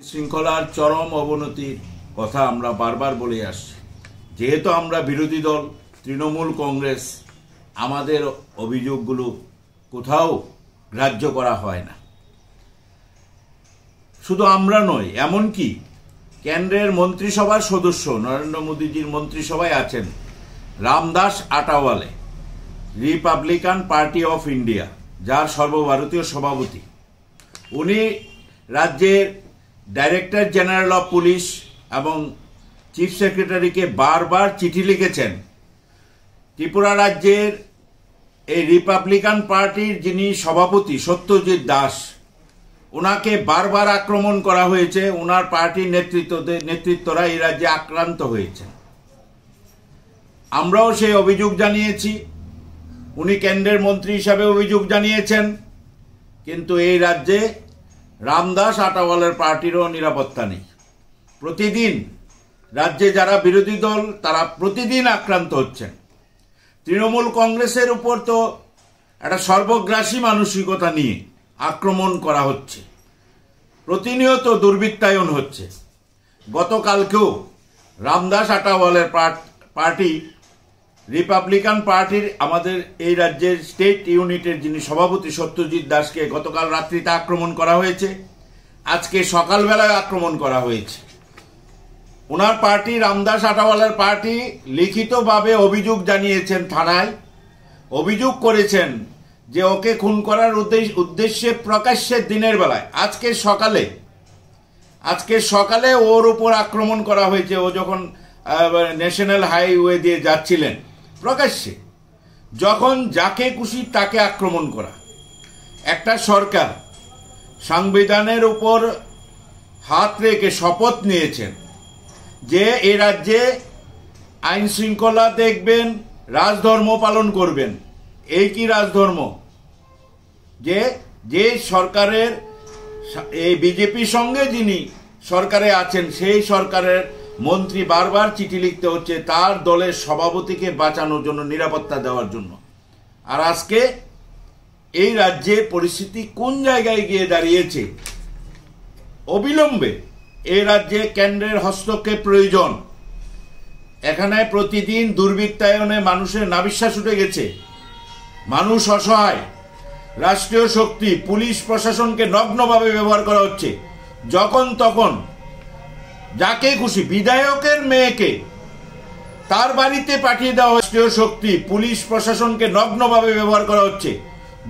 শৃঙ্খলার চরম অবনতির কথা আমরা বারবার বলে আসছি। যেহেতু আমরা বিরোধী দল, তৃণমূল কংগ্রেস, আমাদের অভিযোগগুলো কোথাও গ্রাহ্য করা হয় না। শুধু আমরা নই, এমনকি কেন্দ্রের মন্ত্রিসভার সদস্য নরেন্দ্র মোদীজির মন্ত্রিসভায় আছেন Ramdas Athawale, Republican Party of India, যার সর্বভারতীয় সভাপতি। উনি রাজ্যের ডাইরেক্টর জেনারেল অফ পুলিশ এবং চিফ সেক্রেটারিকে বারবার চিঠি লিখেছেন। ত্রিপুরা রাজ্যের এই রিপাবলিকান পার্টির যিনি সভাপতি সত্যজিৎ দাস ওনাকে বারবার আক্রমণ করা হয়েছে। ওনার পার্টির নেতৃত্ব নেতৃত্বরা এই রাজ্যে আক্রান্ত হয়েছে আমরাও সেই অভিযোগ জানিয়েছি। উনি কেন্দ্রের মন্ত্রী হিসাবে অভিযোগ জানিয়েছেন। কিন্তু এই রাজ্যে রামদাস আটাওয়ালের পার্টিরও নিরাপত্তা নেই। প্রতিদিন রাজ্যে যারা বিরোধী দল, তারা প্রতিদিন আক্রান্ত হচ্ছেন। তৃণমূল কংগ্রেসের উপর তো একটা সর্বগ্রাসী মানসিকতা নিয়ে আক্রমণ করা হচ্ছে। প্রতিনিয়ত দুর্বৃত্তায়ন হচ্ছে। গতকালকেও রামদাস আটাওয়ালের পার্টি রিপাবলিকান পার্টির আমাদের এই রাজ্যের স্টেট ইউনিটের যিনি সভাপতি সত্যজিৎ দাসকে গতকাল রাত্রিতে আক্রমণ করা হয়েছে, আজকে সকালবেলায় আক্রমণ করা হয়েছে। ওনার পার্টি রামদাস আটাওয়ালার পার্টি লিখিতভাবে অভিযোগ জানিয়েছেন থানায়। অভিযোগ করেছেন যে ওকে খুন করার উদ্দেশ্যে প্রকাশ্যে দিনের বেলায়, আজকে সকালে। আজকে সকালে ওর উপর আক্রমণ করা হয়েছে। ও যখন ন্যাশনাল হাইওয়ে দিয়ে যাচ্ছিলেন। প্রকাশ্যে, যখন যাকে খুশি তাকে আক্রমণ করা। একটা সরকার সংবিধানের উপর হাত রেখে শপথ নিয়েছেন যে এ রাজ্যে আইন শৃঙ্খলা দেখবেন, রাজধর্ম পালন করবেন। এই কি রাজধর্ম? যে যে সরকারের এই বিজেপির সঙ্গে যিনি সরকারে আছেন, সেই সরকারের মন্ত্রী বারবার চিঠি লিখতে হচ্ছে তার দলের সভাপতিকে বাঁচানোর জন্য, নিরাপত্তা দেওয়ার জন্য। আর আজকে এই রাজ্যে পরিস্থিতি কোন জায়গায় গিয়ে দাঁড়িয়েছে? অবিলম্বে এই রাজ্যে কেন্দ্রের হস্তক্ষেপ প্রয়োজন। এখানে প্রতিদিন দুর্বৃত্তায়নে মানুষের নাবিশ্বাস উঠে গেছে। মানুষ অসহায়। রাষ্ট্রীয় শক্তি, পুলিশ, প্রশাসনকে নগ্নভাবে ব্যবহার করা হচ্ছে। যখন তখন যাকে খুশি, বিধায়কের মেয়েকে তার বাড়িতে পাঠিয়ে দেওয়া রাষ্ট্রীয় শক্তি, পুলিশ প্রশাসনকে নগ্নভাবে ব্যবহার করা হচ্ছে।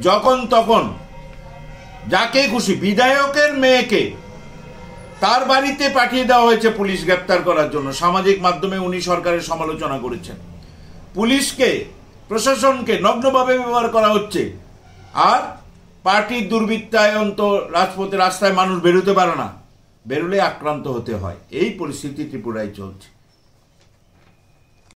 যখন তখন যাকে খুশি, বিধায়কের মেয়েকে তার বাড়িতে পাঠিয়ে দেওয়া হয়েছে পুলিশ গ্রেপ্তার করার জন্য। সামাজিক মাধ্যমে উনি সরকারের সমালোচনা করেছেন। পুলিশকে, প্রশাসনকে নগ্নভাবে ব্যবহার করা হচ্ছে। আর পার্টির দুর্বৃত্তায়ন তো রাজপথে, রাস্তায় মানুষ বেরোতে পারে না। বেরোলে আক্রান্ত হতে হয়। এই পরিস্থিতি ত্রিপুরায় চলছে।